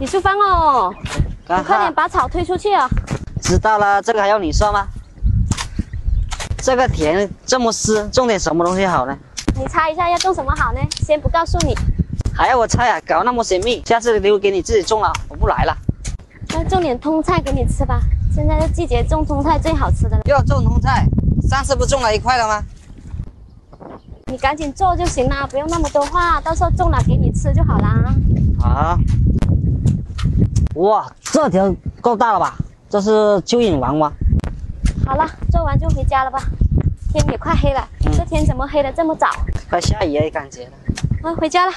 李淑芳哦，干你快点？把草推出去啊！知道了，这个还用你说吗？这个田这么湿，种点什么东西好呢？你猜一下要种什么好呢？先不告诉你，还要我猜啊？搞那么神秘，下次留给你自己种了，我不来了。那种点通菜给你吃吧。现在这季节种通菜最好吃的了，又要种通菜，上次不种了一块了吗？你赶紧做就行了，不用那么多话，到时候种了给你吃就好啦。好。哇，这条够大了吧？这是蚯蚓王吗。好了，做完就回家了吧。天也快黑了，嗯这天怎么黑的这么早？快下雨了，感觉了。啊，回家了。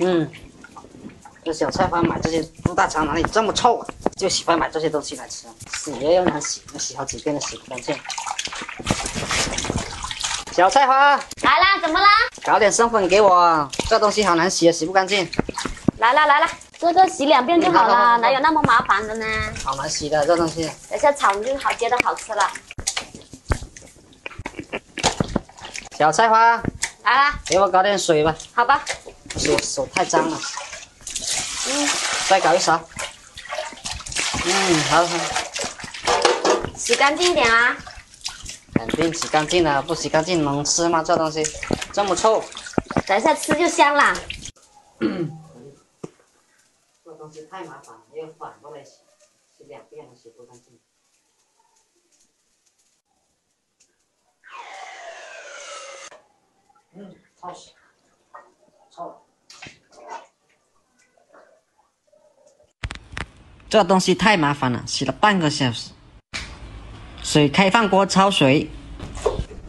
嗯，这小菜花买这些猪大肠哪里这么臭啊？就喜欢买这些东西来吃，洗也又难洗，要洗好几遍都洗不干净。小菜花，来啦，怎么啦？搞点生粉给我，这东西好难洗啊，洗不干净，来了来了，这个洗两遍就好了，哪有那么麻烦的呢？好难洗的这东西。等下炒你就好接着好吃了。小菜花，来了，给我搞点水吧，好吧。我手太脏了。嗯，再搞一勺。嗯，好好，洗干净一点啊。肯定洗干净了，不洗干净能吃吗？这东西这么臭。等一下吃就香啦。这东西太麻烦了，要反过来洗，洗两遍都洗不干净。嗯，臭死，臭。这东西太麻烦了，洗了半个小时。水开放锅焯水，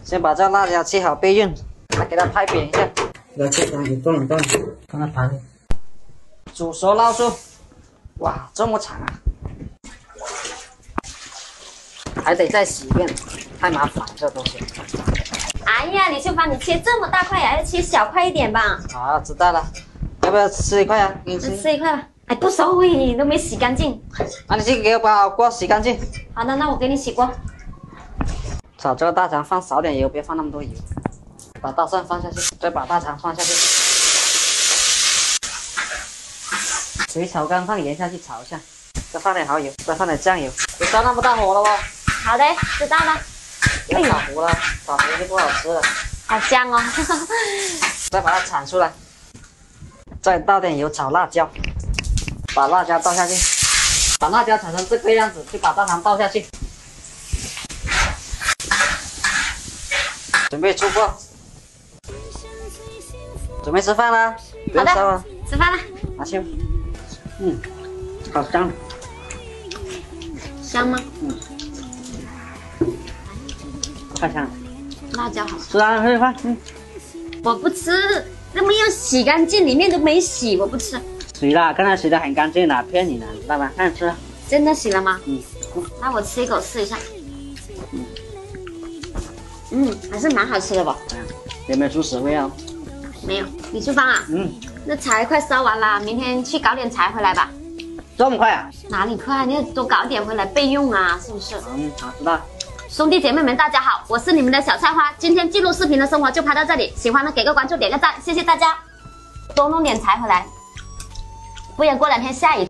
先把这辣椒切好备用，再给它拍扁一下，给它切成一段一段，放在盘里。煮熟捞出，哇，这么长啊！还得再洗一遍，太麻烦了这东西。哎呀，李秀芳，你切这么大块呀，要切小块一点吧。好，知道了。要不要吃一块啊？给你吃。吃一块吧。哎，不收尾，都没洗干净。那你去给我把锅洗干净。好的，那我给你洗锅。炒这个大肠放少点油，别放那么多油。把大蒜放下去，再把大肠放下去。水炒干放盐下去炒一下，再放点蚝油，再放点酱油，别烧那么大火了哦，好的，知道了。别炒糊了，炒糊就不好吃了。好香哦。再把它铲出来，再倒点油炒辣椒，把辣椒倒下去，把辣椒炒成这个样子，就把大肠倒下去，准备出锅，准备吃饭啦，不好要烧了的，，吃饭了。拿去，嗯，好香，香吗？嗯太香了，辣椒好吃。吃啊，吃饭，嗯，我不吃，那么要洗干净，里面都没洗，我不吃。洗了，刚才洗的很干净了，骗你呢，知道吧？看吃，真的洗了吗？嗯，那我吃一口试一下。嗯，还是蛮好吃的吧？有没有出屎味啊？没有，李淑芳啊，嗯，那柴快烧完了，明天去搞点柴回来吧。这么快啊？哪里快？你要多搞点回来备用啊，是不是？嗯，好，知道。兄弟姐妹们，大家好，我是你们的小菜花。今天记录视频的生活就拍到这里，喜欢的给个关注，点个赞，谢谢大家。多弄点柴回来，不然过两天下雨。